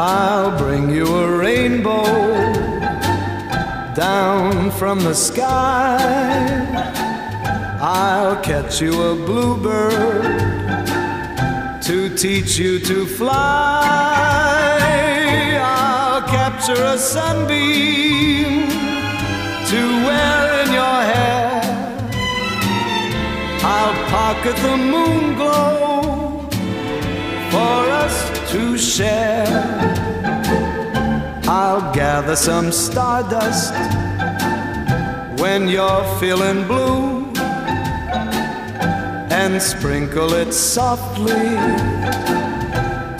I'll bring you a rainbow down from the sky. I'll catch you a bluebird to teach you to fly. I'll capture a sunbeam to wear in your hair. I'll pocket the moon glow for us to share. Gather some stardust when you're feeling blue and sprinkle it softly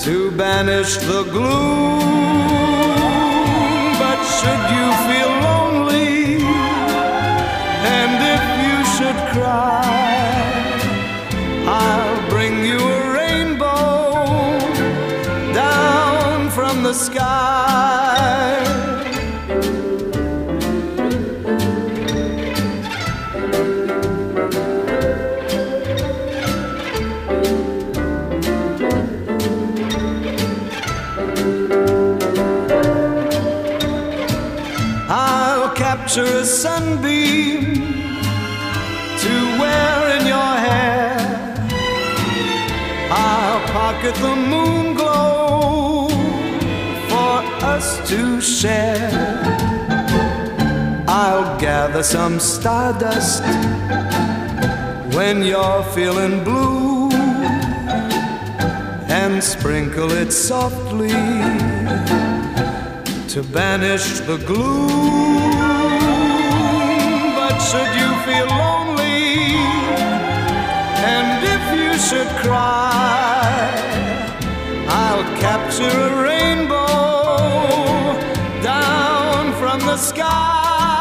to banish the gloom. But should you feel lonely and if you should cry, I'll bring you a rainbow down from the sky. Capture a sunbeam to wear in your hair. I'll pocket the moon glow for us to share. I'll gather some stardust when you're feeling blue and sprinkle it softly to banish the gloom. Should you feel lonely, and if you should cry, I'll capture a rainbow down from the sky.